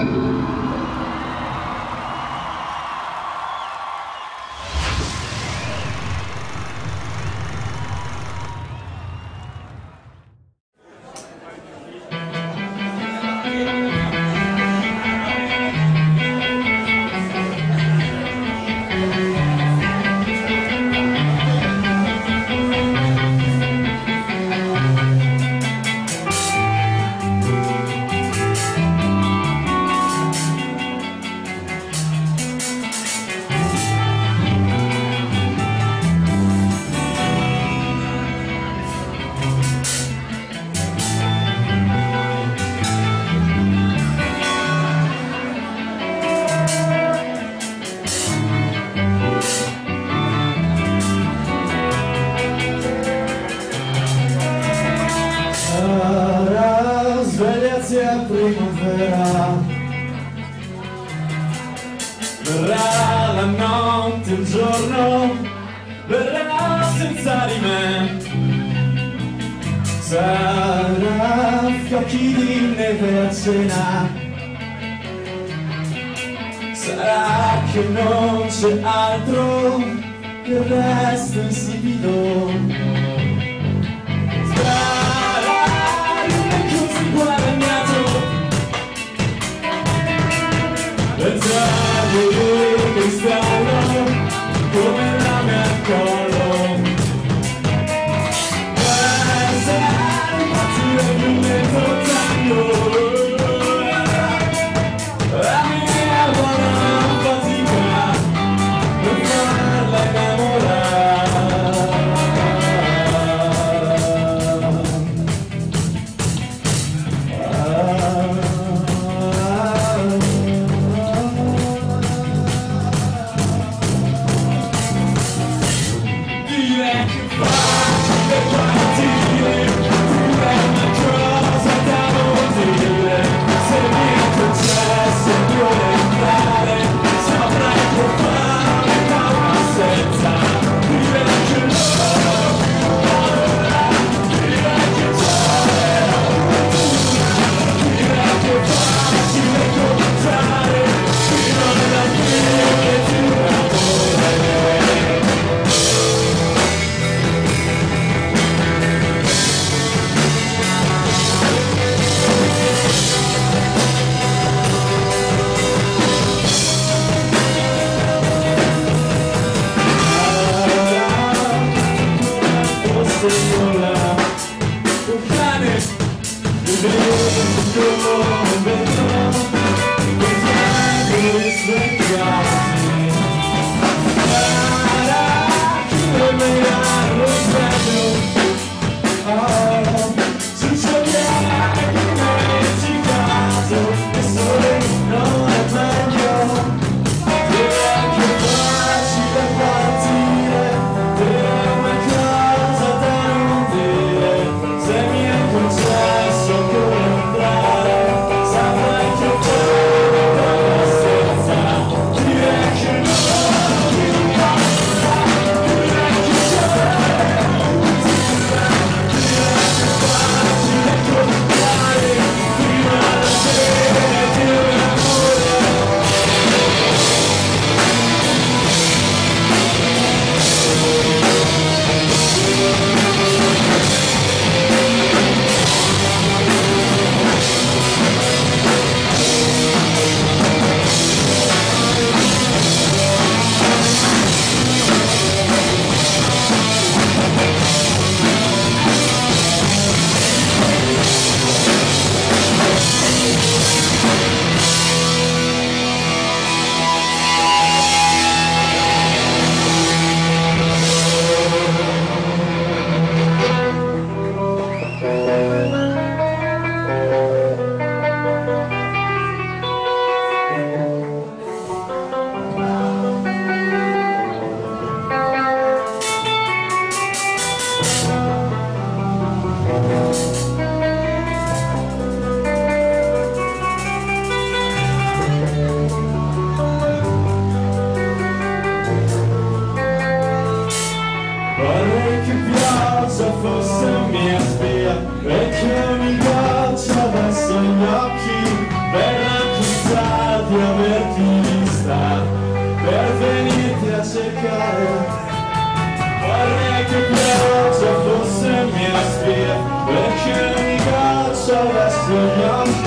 Sarà primavera Verrà la notte, il giorno Verrà senza di me. Sarà fiocchi di neve a cena Sarà che non c'è altro che resta insipido visto gli occhi bella chissà di averti vista. Per venirti a cercare vorrei che pioggia fosse mia spia. Perché mi caccia verso gli occhi